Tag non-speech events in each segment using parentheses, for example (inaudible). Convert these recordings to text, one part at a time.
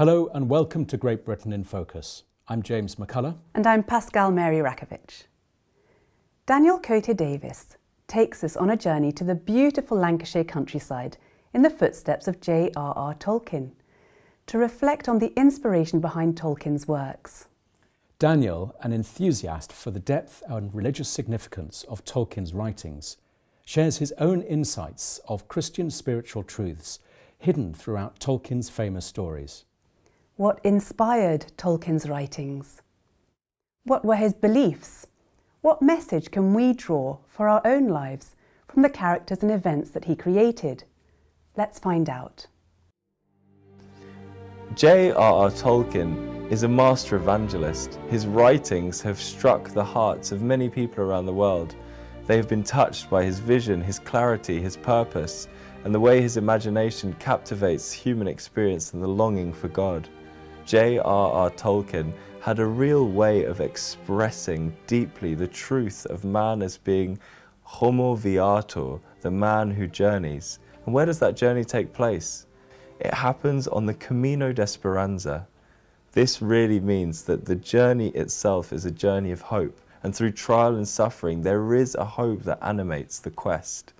Hello and welcome to Great Britain in Focus. I'm James McCullough. And I'm Pascal Mary Rakovich. Daniel Côté Davis takes us on a journey to the beautiful Lancashire countryside in the footsteps of J.R.R. Tolkien to reflect on the inspiration behind Tolkien's works. Daniel, an enthusiast for the depth and religious significance of Tolkien's writings, shares his own insights of Christian spiritual truths hidden throughout Tolkien's famous stories. What inspired Tolkien's writings? What were his beliefs? What message can we draw for our own lives from the characters and events that he created? Let's find out. J.R.R. Tolkien is a master evangelist. His writings have struck the hearts of many people around the world. They have been touched by his vision, his clarity, his purpose, and the way his imagination captivates human experience and the longing for God. J.R.R. Tolkien had a real way of expressing deeply the truth of man as being homo viator, the man who journeys. And where does that journey take place? It happens on the Camino de Esperanza. This really means that the journey itself is a journey of hope, and through trial and suffering, there is a hope that animates the quest.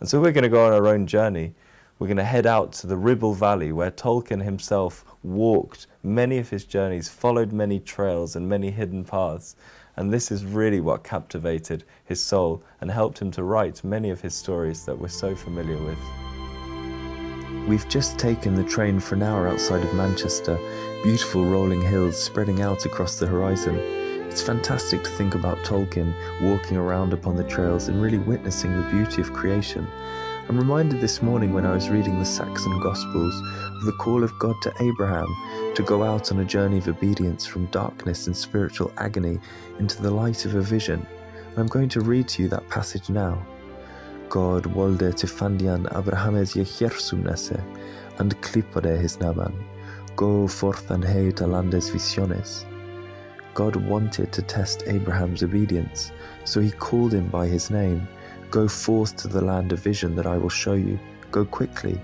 And so we're going to go on our own journey. We're going to head out to the Ribble Valley where Tolkien himself walked many of his journeys, followed many trails and many hidden paths. And this is really what captivated his soul and helped him to write many of his stories that we're so familiar with. We've just taken the train for an hour outside of Manchester, beautiful rolling hills spreading out across the horizon. It's fantastic to think about Tolkien walking around upon the trails and really witnessing the beauty of creation. I'm reminded this morning when I was reading the Saxon Gospels of the call of God to Abraham to go out on a journey of obedience from darkness and spiritual agony into the light of a vision. And I'm going to read to you that passage now. God wolde till fandian Abrahames jechersumnese and clippade his naman. Go forth and hate landes visiones. God wanted to test Abraham's obedience, so he called him by his name Go forth to the land of vision that I will show you. Go quickly.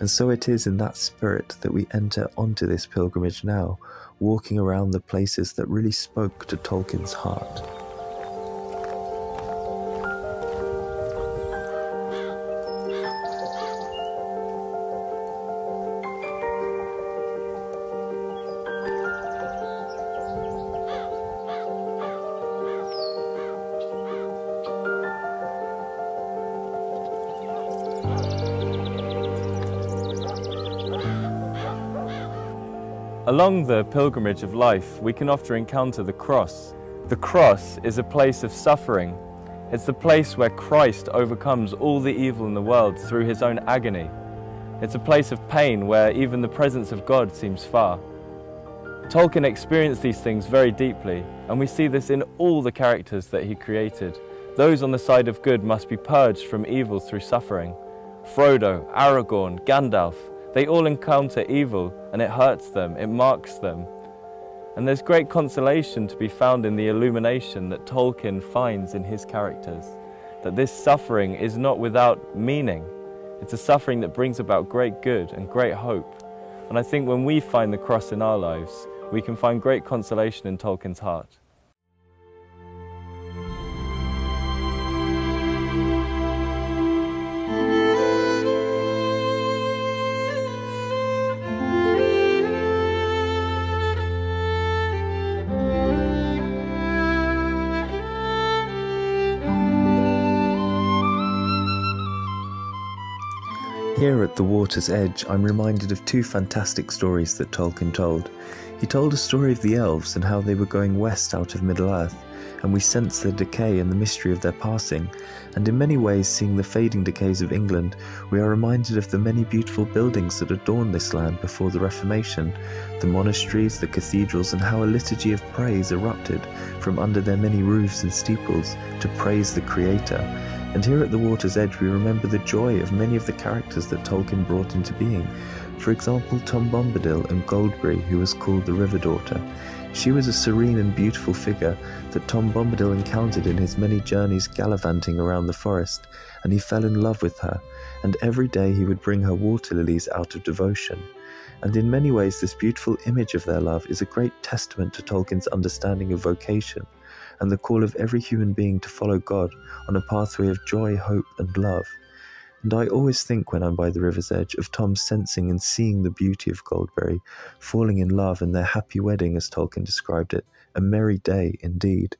And so it is in that spirit that we enter onto this pilgrimage now, walking around the places that really spoke to Tolkien's heart. Along the pilgrimage of life, we can often encounter the cross. The cross is a place of suffering. It's the place where Christ overcomes all the evil in the world through his own agony. It's a place of pain where even the presence of God seems far. Tolkien experienced these things very deeply, and we see this in all the characters that he created. Those on the side of good must be purged from evil through suffering. Frodo, Aragorn, Gandalf, they all encounter evil and it hurts them, it marks them. And there's great consolation to be found in the illumination that Tolkien finds in his characters. That this suffering is not without meaning. It's a suffering that brings about great good and great hope. And I think when we find the cross in our lives, we can find great consolation in Tolkien's heart. Here at the water's edge, I'm reminded of two fantastic stories that Tolkien told. He told a story of the elves and how they were going west out of Middle Earth, and we sense their decay and the mystery of their passing. And in many ways, seeing the fading decays of England, we are reminded of the many beautiful buildings that adorned this land before the Reformation the monasteries, the cathedrals, and how a liturgy of praise erupted from under their many roofs and steeples to praise the Creator and here at the water's edge, we remember the joy of many of the characters that Tolkien brought into being. For example, Tom Bombadil and Goldberry, who was called the River Daughter. She was a serene and beautiful figure that Tom Bombadil encountered in his many journeys gallivanting around the forest, and he fell in love with her, and every day he would bring her water lilies out of devotion. And in many ways, this beautiful image of their love is a great testament to Tolkien's understanding of vocation and the call of every human being to follow God on a pathway of joy, hope, and love. And I always think when I'm by the river's edge of Tom sensing and seeing the beauty of Goldberry, falling in love, and their happy wedding, as Tolkien described it, a merry day indeed.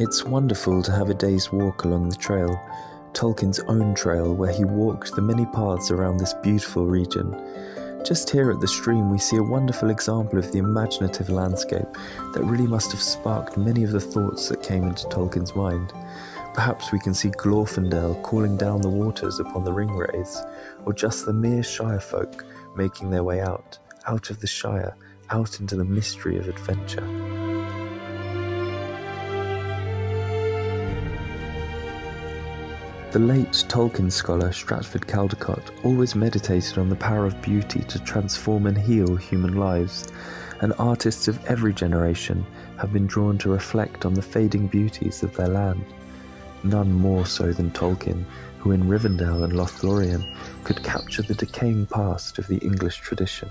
It's wonderful to have a day's walk along the trail, Tolkien's own trail, where he walked the many paths around this beautiful region. Just here at the stream, we see a wonderful example of the imaginative landscape that really must have sparked many of the thoughts that came into Tolkien's mind. Perhaps we can see Glorfindel calling down the waters upon the ringwraiths, or just the mere Shire folk making their way out, out of the Shire, out into the mystery of adventure. The late Tolkien scholar Stratford Caldecott always meditated on the power of beauty to transform and heal human lives, and artists of every generation have been drawn to reflect on the fading beauties of their land. None more so than Tolkien, who in Rivendell and Lothlorien could capture the decaying past of the English tradition.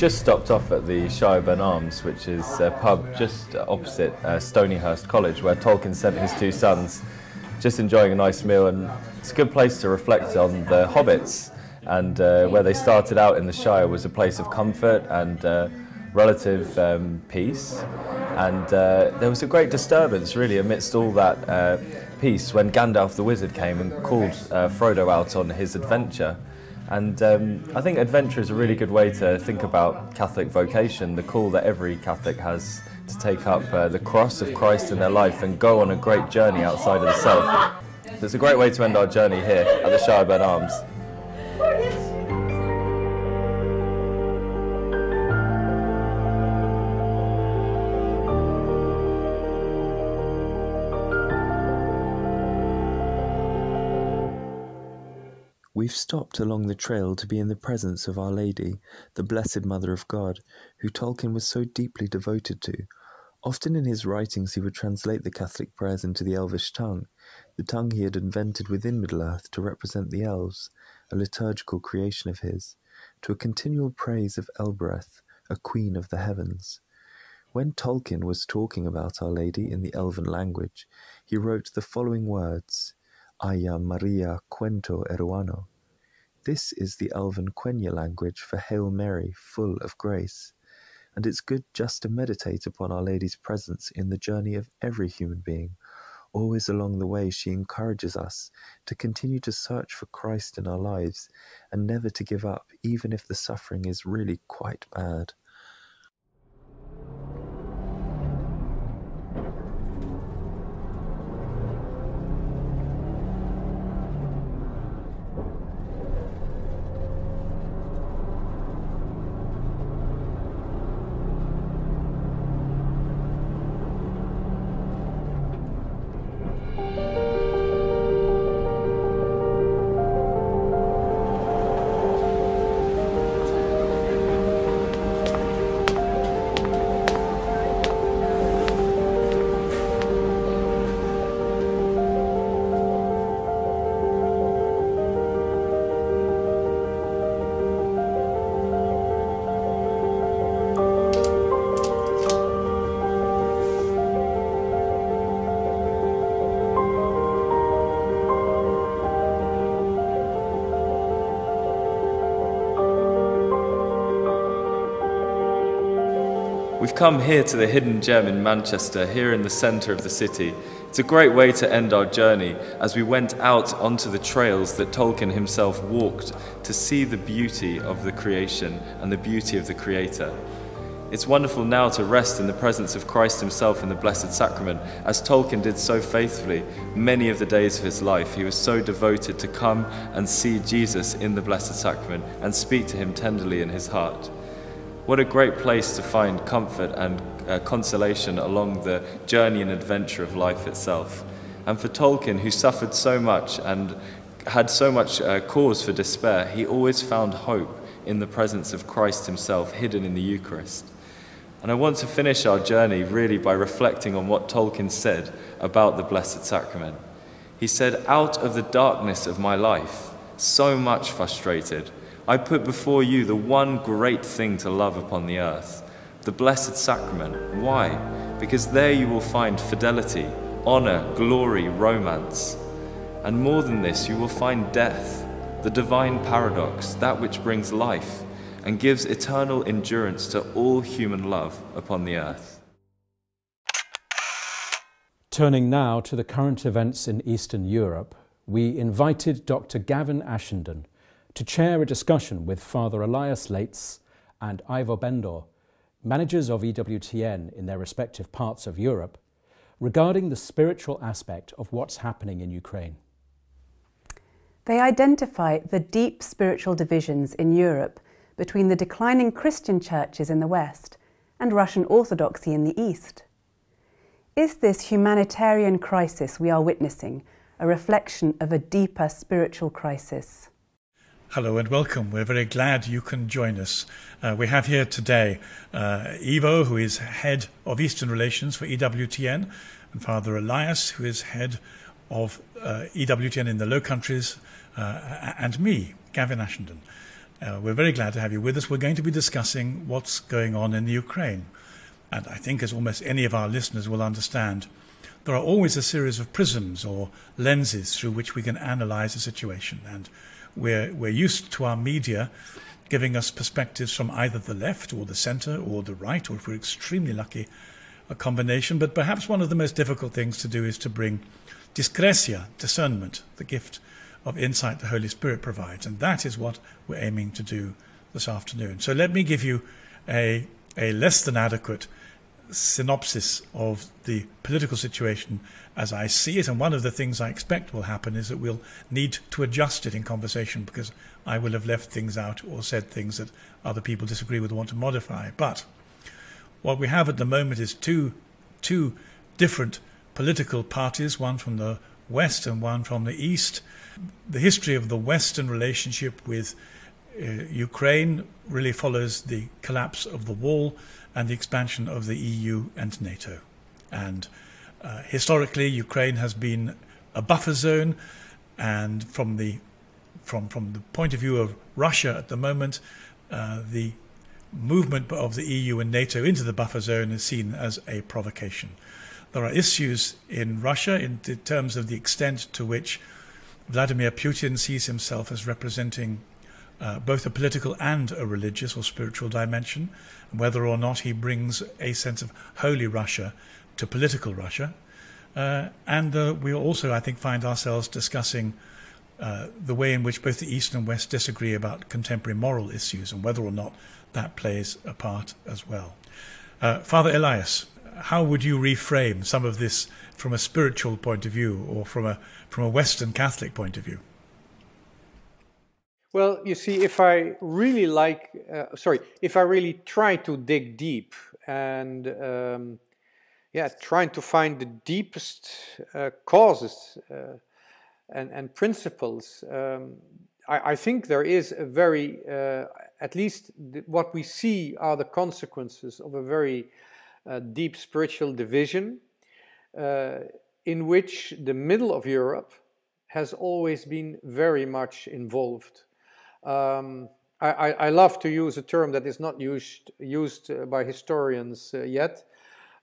Just stopped off at the Shireburn Arms, which is a pub just opposite uh, Stonyhurst College, where Tolkien sent his two sons. Just enjoying a nice meal, and it's a good place to reflect on the hobbits. And uh, where they started out in the Shire was a place of comfort and uh, relative um, peace. And uh, there was a great disturbance, really, amidst all that uh, peace when Gandalf the Wizard came and called uh, Frodo out on his adventure. And um, I think adventure is a really good way to think about Catholic vocation, the call that every Catholic has to take up uh, the cross of Christ in their life and go on a great journey outside of the self. It's a great way to end our journey here at the Shireburn Arms. We've stopped along the trail to be in the presence of Our Lady, the Blessed Mother of God, who Tolkien was so deeply devoted to. Often in his writings he would translate the Catholic prayers into the Elvish tongue, the tongue he had invented within Middle Earth to represent the elves, a liturgical creation of his, to a continual praise of Elbereth, a queen of the heavens. When Tolkien was talking about Our Lady in the elven language, he wrote the following words Aya Maria Quento Eruano. This is the elven Quenya language for Hail Mary, full of grace. And it's good just to meditate upon Our Lady's presence in the journey of every human being. Always along the way, she encourages us to continue to search for Christ in our lives and never to give up, even if the suffering is really quite bad. Come here to the hidden gem in Manchester, here in the centre of the city. It's a great way to end our journey as we went out onto the trails that Tolkien himself walked to see the beauty of the creation and the beauty of the Creator. It's wonderful now to rest in the presence of Christ Himself in the Blessed Sacrament, as Tolkien did so faithfully many of the days of his life. He was so devoted to come and see Jesus in the Blessed Sacrament and speak to Him tenderly in his heart. What a great place to find comfort and uh, consolation along the journey and adventure of life itself. And for Tolkien, who suffered so much and had so much uh, cause for despair, he always found hope in the presence of Christ Himself hidden in the Eucharist. And I want to finish our journey really by reflecting on what Tolkien said about the Blessed Sacrament. He said, Out of the darkness of my life, so much frustrated, I put before you the one great thing to love upon the earth, the Blessed Sacrament. Why? Because there you will find fidelity, honor, glory, romance. And more than this, you will find death, the divine paradox, that which brings life and gives eternal endurance to all human love upon the earth. Turning now to the current events in Eastern Europe, we invited Dr. Gavin Ashenden to chair a discussion with Father Elias Leyds and Iwo Bender, managers of EWTN in their respective parts of Europe, regarding the spiritual aspect of what's happening in Ukraine. They identify the deep spiritual divisions in Europe between the declining Christian churches in the West and Russian Orthodoxy in the East? Is this humanitarian crisis we are witnessing a reflection of a deeper spiritual crisis? Hello and welcome. We're very glad you can join us. Uh, we have here today uh, Iwo, who is head of Eastern Relations for EWTN, and Father Elias, who is head of uh, EWTN in the Low Countries, uh, and me, Gavin Ashenden. Uh, we're very glad to have you with us. We're going to be discussing what's going on in the Ukraine. And I think, as almost any of our listeners will understand, there are always a series of prisms or lenses through which we can analyze a situation. And we're, we're used to our media giving us perspectives from either the left or the center or the right, or if we're extremely lucky, a combination. But perhaps one of the most difficult things to do is to bring discretia, discernment, the gift of insight the Holy Spirit provides. And that is what we're aiming to do this afternoon. So let me give you a, a less than adequate synopsis of the political situation as I see it. And one of the things I expect will happen is that we'll need to adjust it in conversation because I will have left things out or said things that other people disagree with or want to modify. But what we have at the moment is two, two different political parties, one from the west and one from the east, the history of the Western relationship with Ukraine really follows the collapse of the wall and the expansion of the EU and NATO. And uh, historically, Ukraine has been a buffer zone, and from the from from the point of view of Russia at the moment, uh, the movement of the EU and NATO into the buffer zone is seen as a provocation. There are issues in Russia in terms of the extent to which Vladimir Putin sees himself as representing uh, both a political and a religious or spiritual dimension, whether or not he brings a sense of holy Russia to political Russia. Uh, and uh, we also, I think, find ourselves discussing uh, the way in which both the East and West disagree about contemporary moral issues and whether or not that plays a part as well. Uh, Father Elias, how would you reframe some of this from a spiritual point of view or from a from a Western Catholic point of view? Well, you see, if I really like, uh, sorry, if I really try to dig deep and, um, yeah, trying to find the deepest uh, causes uh, and, and principles, um, I, I, think there is a very, uh, at least what we see are the consequences of a very uh, deep spiritual division uh, in which the middle of Europe has always been very much involved. Um, I, I, love to use a term that is not used, used uh, by historians uh, yet.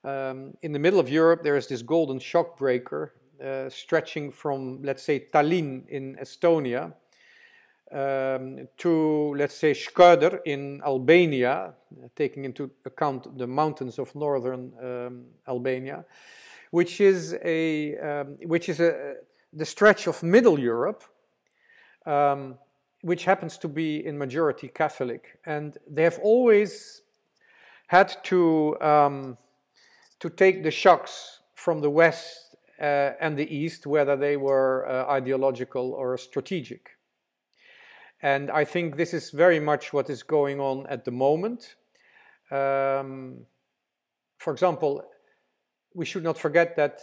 Um, in the middle of Europe, there is this golden shock breaker uh, stretching from, let's say, Tallinn in Estonia um, to, let's say, Shkodër in Albania, taking into account the mountains of northern um, Albania, which is a um, which is a the stretch of Middle Europe, um, which happens to be in majority Catholic, and they have always had to um, to take the shocks from the West uh, and the East, whether they were uh, ideological or strategic. And I think this is very much what is going on at the moment. Um, for example, we should not forget that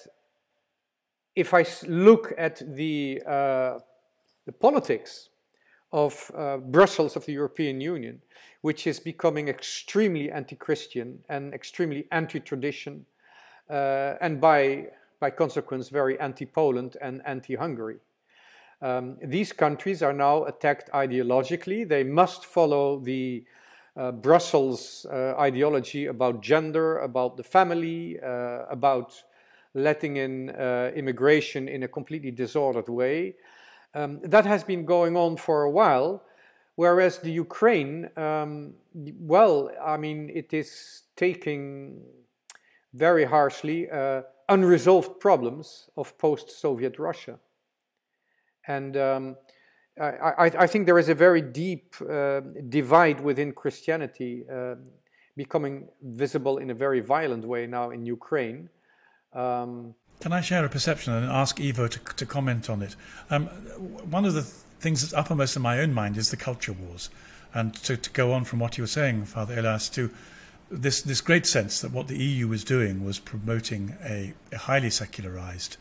if I look at the, uh, the politics of uh, Brussels of the European Union, which is becoming extremely anti-Christian and extremely anti-tradition, uh, and by, by consequence very anti-Poland and anti-Hungary. Um, these countries are now attacked ideologically. They must follow the uh, Brussels uh, ideology about gender, about the family, uh, about letting in uh, immigration in a completely disordered way. Um, that has been going on for a while, whereas the Ukraine, um, well, I mean, it is taking very harshly uh, unresolved problems of post-Soviet Russia. And um, I, I, I, think there is a very deep uh, divide within Christianity uh, becoming visible in a very violent way now in Ukraine. Um, Can I share a perception and ask Iwo to, to comment on it? Um, one of the things that's uppermost in my own mind is the culture wars. And to, to go on from what you were saying, Father Elias, to this, this great sense that what the EU was doing was promoting a, a highly secularized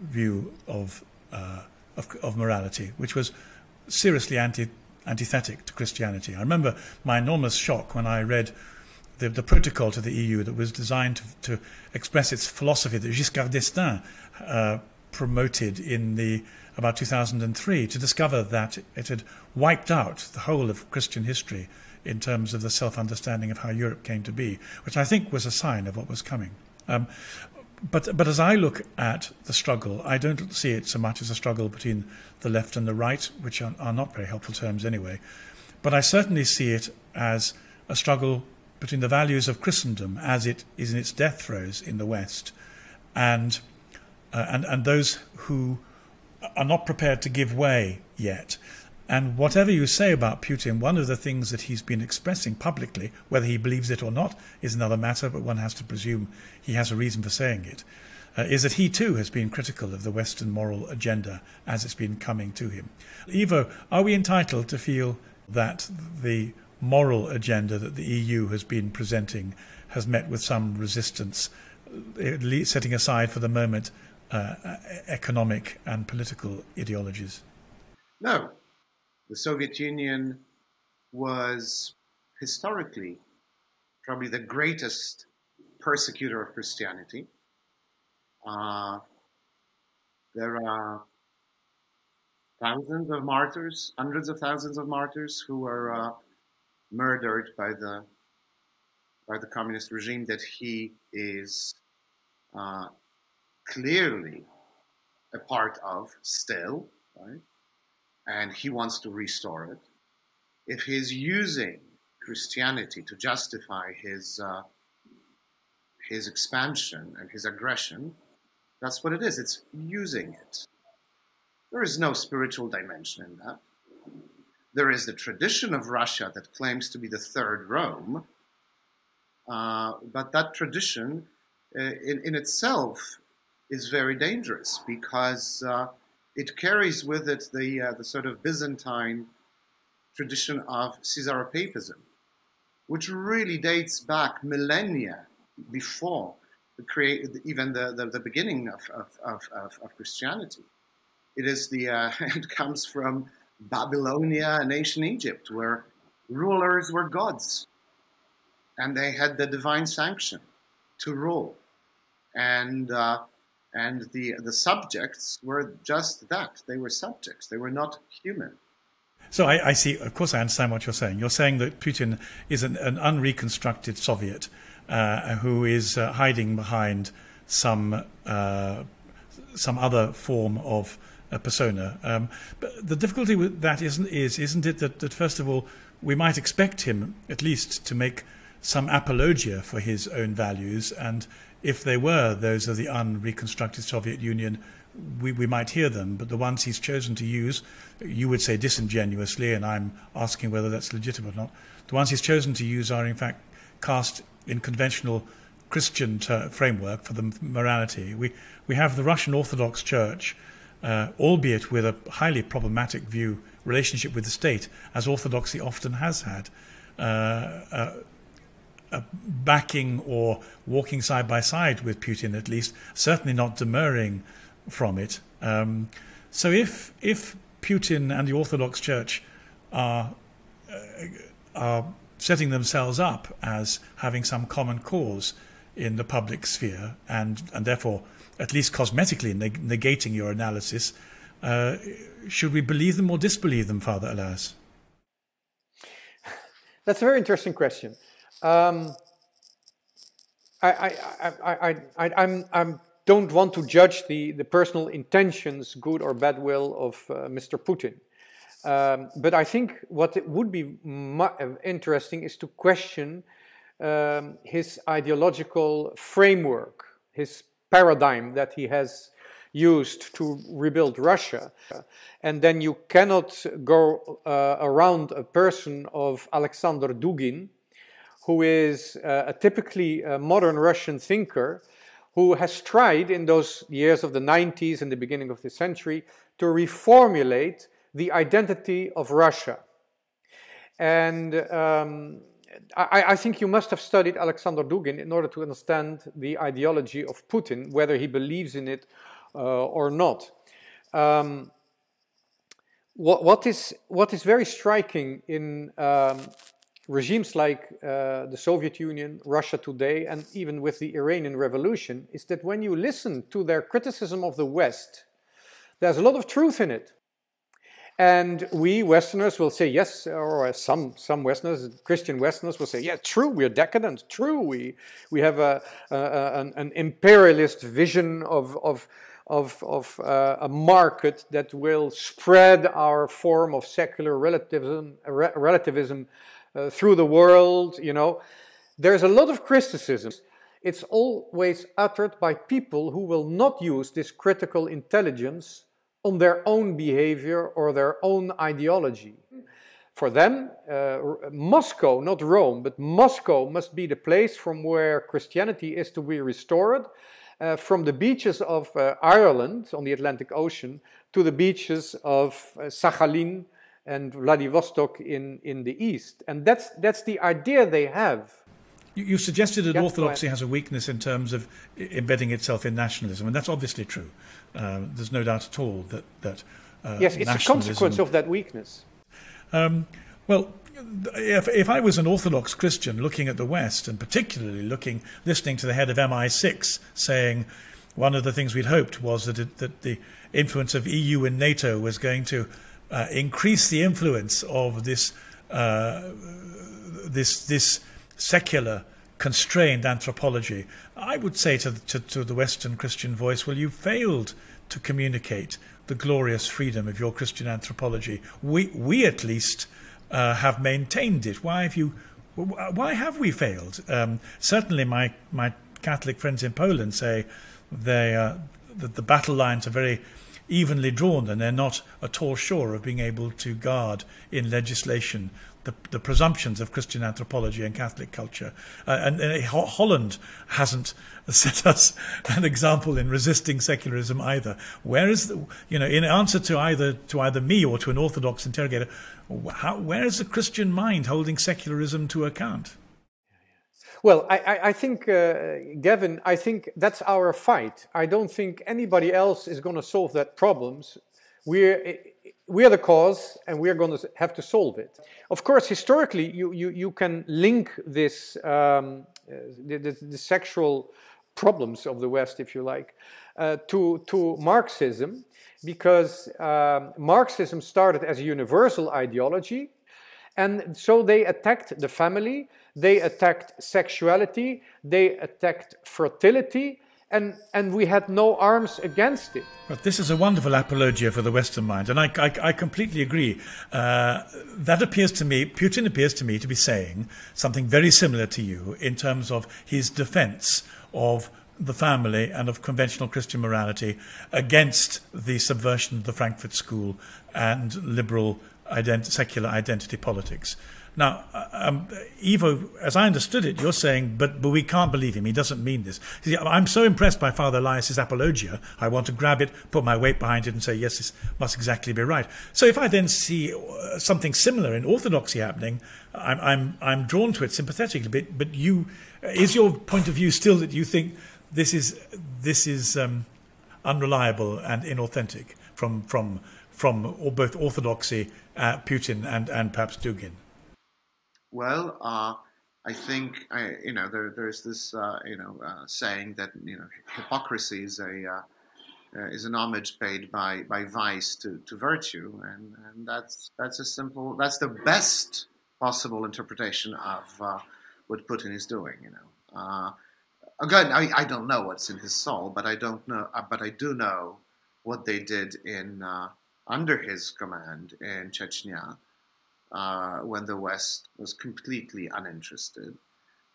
view of, uh, of, of, morality, which was seriously anti, antithetic to Christianity. I remember my enormous shock when I read the, the protocol to the EU that was designed to, to express its philosophy that Giscard d'Estaing uh, promoted in the about 2003 to discover that it had wiped out the whole of Christian history in terms of the self-understanding of how Europe came to be, which I think was a sign of what was coming. Um, but but as I look at the struggle, I don't see it so much as a struggle between the left and the right, which are, are not very helpful terms anyway. But I certainly see it as a struggle between the values of Christendom as it is in its death throes in the West and, uh, and, and those who are not prepared to give way yet. And whatever you say about Putin, one of the things that he's been expressing publicly, whether he believes it or not, is another matter, but one has to presume he has a reason for saying it, uh, is that he too has been critical of the Western moral agenda as it's been coming to him. Iwo, are we entitled to feel that the moral agenda that the EU has been presenting has met with some resistance, setting aside for the moment uh, economic and political ideologies? No. The Soviet Union was historically probably the greatest persecutor of Christianity. Uh, there are thousands of martyrs, hundreds of thousands of martyrs who were uh, murdered by the by the communist regime that he is uh, clearly a part of still, right? And he wants to restore it. If he's using Christianity to justify his uh, his expansion and his aggression, that's what it is. It's using it. There is no spiritual dimension in that. There is the tradition of Russia that claims to be the third Rome, uh, but that tradition uh, in, in, itself is very dangerous because uh, it carries with it the, uh, the sort of Byzantine tradition of Caesaropapism, which really dates back millennia before the create, even the, the, the beginning of, of, of, of, Christianity. It is the uh, (laughs) it comes from Babylonia and ancient Egypt, where rulers were gods and they had the divine sanction to rule. And, uh, and the, the subjects were just that they were subjects, they were not human. So I, I, see. Of course, I understand what you're saying. You're saying that Putin is an, an unreconstructed Soviet uh, who is uh, hiding behind some uh, some other form of uh, persona. Um, but the difficulty with that isn't is isn't it that, that first of all we might expect him at least to make some apologia for his own values, and if they were those of the unreconstructed Soviet Union, we, we might hear them. But the ones he's chosen to use, you would say disingenuously, and I'm asking whether that's legitimate or not. The ones he's chosen to use are in fact cast in conventional Christian framework for the morality. We we have the Russian Orthodox Church, uh, albeit with a highly problematic view relationship with the state, as Orthodoxy often has had. Uh, backing or walking side by side with Putin, at least, certainly not demurring from it. Um, so if if Putin and the Orthodox Church are uh, are setting themselves up as having some common cause in the public sphere, and and therefore at least cosmetically neg- negating your analysis, uh, should we believe them or disbelieve them, Father Elias? (laughs) That's a very interesting question. Um, I, I, I, I'm, I'm don't want to judge the, the personal intentions, good or bad will of uh, Mr. Putin. Um, but I think what would be interesting is to question um, his ideological framework, his paradigm that he has used to rebuild Russia. And then you cannot go uh, around a person of Alexander Dugin, who is uh, a typically uh, modern Russian thinker who has tried in those years of the 90s and the beginning of the century to reformulate the identity of Russia. And um, I, I, think you must have studied Alexander Dugin in order to understand the ideology of Putin, whether he believes in it uh, or not. Um, what, what, is, what is very striking in um, regimes like uh, the Soviet Union, Russia today, and even with the Iranian Revolution, is that when you listen to their criticism of the West, there's a lot of truth in it. And we Westerners will say yes, or some some Westerners, Christian Westerners, will say, yeah, true, we're decadent. True, we we have a, a an, an, imperialist vision of of of, of uh, a market that will spread our form of secular relativism, re relativism uh, through the world, you know. There's a lot of criticism. It's always uttered by people who will not use this critical intelligence on their own behavior or their own ideology. For them, uh, Moscow, not Rome, but Moscow must be the place from where Christianity is to be restored, uh, from the beaches of uh, Ireland on the Atlantic Ocean to the beaches of uh, Sakhalin and Vladivostok in, in the east. And that's, that's the idea they have. You, you suggested that Orthodoxy has a weakness in terms of embedding itself in nationalism, and that's obviously true. Uh, there's no doubt at all that. that uh, yes, it's a consequence of that weakness. Um, well, if, if I was an Orthodox Christian looking at the West, and particularly looking, listening to the head of MI6 saying one of the things we'd hoped was that, it, that the influence of EU and NATO was going to uh, increase the influence of this uh, this this secular constrained anthropology. I would say to, to, to the Western Christian voice, well, you failed to communicate the glorious freedom of your Christian anthropology. We we at least uh, have maintained it. Why have you? Why have we failed? Um, certainly, my my Catholic friends in Poland say they uh, that the battle lines are very evenly drawn and they're not at all sure of being able to guard in legislation the, the presumptions of Christian anthropology and Catholic culture. Uh, and, and Holland hasn't (laughs) set us an example in resisting secularism either. Where is the, you know, in answer to either to either me or to an Orthodox interrogator, how, where is the Christian mind holding secularism to account? Well, I, I think, uh, Gavin, I think that's our fight. I don't think anybody else is going to solve that problems. We're, we're the cause and we're going to have to solve it. Of course, historically, you, you, you can link this, um, uh, the, the, the, sexual problems of the West, if you like, uh, to, to Marxism, because um, Marxism started as a universal ideology, and so they attacked the family, they attacked sexuality, they attacked fertility, and, and we had no arms against it. But this is a wonderful apologia for the Western mind, and I, I, I completely agree. Uh, that appears to me, Putin appears to me to be saying something very similar to you in terms of his defense of the family and of conventional Christian morality against the subversion of the Frankfurt School and liberal ident- secular identity politics. Now, uh, um, as I understood it, you're saying, but, but we can't believe him. He doesn't mean this. See, I'm so impressed by Father Elias's apologia. I want to grab it, put my weight behind it, and say, yes, this must exactly be right. So if I then see uh, something similar in orthodoxy happening, I'm, I'm, I'm drawn to it sympathetically. But, but you, is your point of view still that you think this is, this is um, unreliable and inauthentic from, from, from both orthodoxy, uh, Putin, and, and perhaps Dugin? Well, uh, I think I, you know there, there's this uh, you know uh, saying that you know hypocrisy is a uh, uh, is an homage paid by by vice to, to virtue, and, and that's that's a simple that's the best possible interpretation of uh, what Putin is doing. You know, again, I, I don't know what's in his soul, but I don't know, but I do know what they did in under his command in Chechnya uh, when the West was completely uninterested.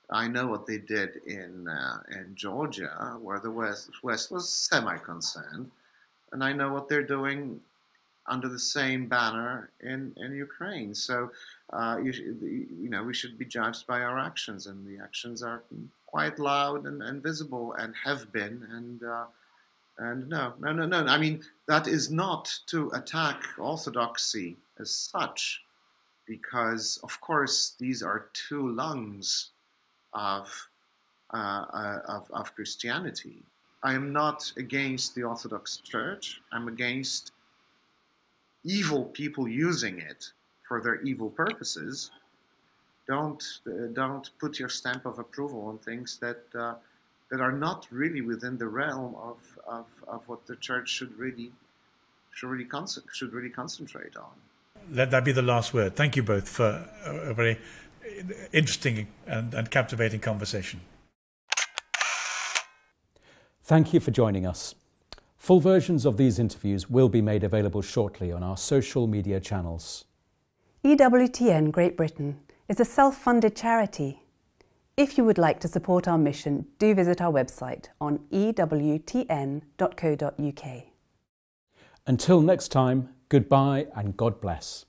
I know what they did in uh, in Georgia, where the West West was semi-concerned, and I know what they're doing under the same banner in, in Ukraine. So, uh, you, you know, we should be judged by our actions, and the actions are quite loud and, and visible, and have been. And uh, and no, no, no, no. I mean, that is not to attack orthodoxy as such because, of course, these are two lungs of, uh, uh, of, of Christianity. I am not against the Orthodox Church. I'm against evil people using it for their evil purposes. Don't uh, don't put your stamp of approval on things that uh, that are not really within the realm of, of, of what the church should really should really should really concentrate on let that be the last word. Thank you both for a, very interesting and, and captivating conversation. Thank you for joining us. Full versions of these interviews will be made available shortly on our social media channels. EWTN Great Britain is a self funded charity. If you would like to support our mission, do visit our website on ewtn.co.uk. Until next time, goodbye and God bless.